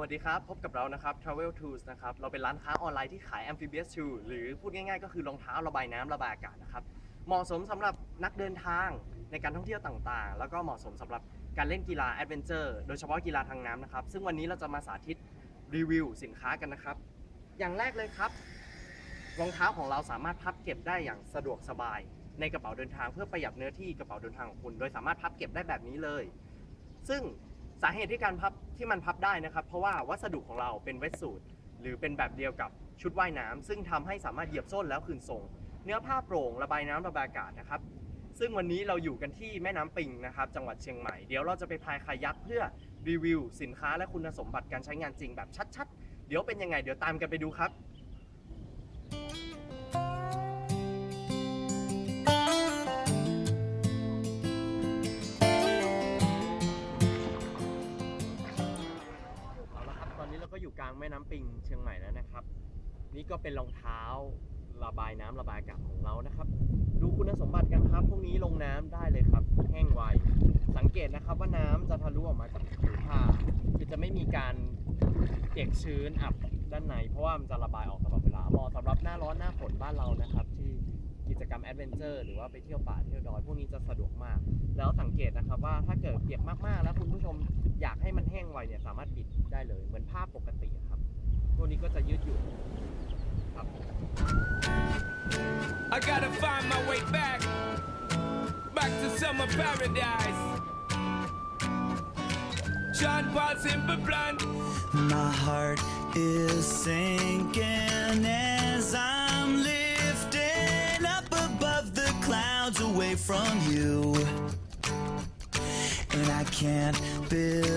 วัสดีครับ พบกับเรานะครับ Travel Tools นะครับ เราเป็นร้านค้าออนไลน์ที่ขาย Amphibious Shoe หรือพูดง่ายๆ ก็คือรองเท้าระบายน้ำระบายอากาศนะครับ เหมาะสมสำหรับนักเดินทางในการท่องเที่ยวต่างๆ แล้วก็เหมาะสมสำหรับการเล่นกีฬา adventure โดยเฉพาะกีฬาทางน้ำนะครับ ซึ่งวันนี้เราจะมาสาธิตรีวิวสินค้ากันนะครับ อย่างแรกเลยครับ รองเท้าของเราสามารถพับเก็บได้อย่างสะดวกสบาย ในกระเป๋าเดินทางเพื่อประหยัดเนื้อที่กระเป๋าเดินทางของคุณ โดยสามารถพับเก็บได้แบบนี้เลย ซึ่ง สาเหตุที่การพับที่มันพับได้นะครับ เพราะว่าวัสดุของเราเป็นเวทสูตรหรือเป็นแบบเดียวกับชุดว่ายน้ำซึ่งทำให้สามารถเหยียบส้นแล้วคืนทรง เนื้อผ้าโปร่งระบายน้ำระบายอากาศนะครับ ซึ่งวันนี้เราอยู่กันที่แม่น้ำปิงนะครับ จังหวัดเชียงใหม่เดี๋ยวเราจะไปพายคายักเพื่อรีวิว สินค้าและคุณสมบัติการใช้งานจริงแบบชัดๆ เดี๋ยวเป็นยังไง เดี๋ยวตามกันไปดูครับ แม่น้ำปิงเชียงใหม่แล้วนะครับ นี่ก็เป็นรองเท้าระบายน้ำระบายอากาศของเรานะครับ ดูคุณสมบัติกันครับ พวกนี้ลงน้ำได้เลยครับ แห้งไว สังเกตนะครับว่าน้ำจะทะลุออกมาจากผิวผ้าคือจะไม่มีการเปียกชื้นอับด้านใน เพราะว่ามันจะระบายออกตลอดเวลาเหมาะสำหรับหน้าร้อนหน้าฝนบ้านเรานะครับ ที่กิจกรรม adventure หรือว่าไปเที่ยวป่าเที่ยวดอยพวกนี้จะสะดวกมาก แล้วสังเกตนะครับว่าถ้าเกิดเปียกมากๆ แล้วคุณผู้ชมอยากให้ ไวเนี่ยสามารถบิดได้เลยเหมือนผ้าปกติอะครับ ตัวนี้ก็จะยืดหยุ่นครับ I gotta find my way back, back to summer paradise. Sean Paul Simple Plan. My heart is sinking as I'm lifting up above the clouds away from you. And I can't believe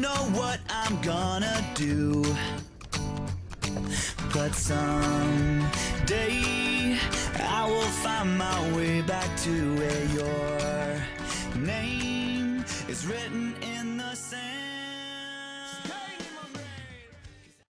know, no, know what I'm gonna do. But someday I will find my way back to where your name is written in the sand.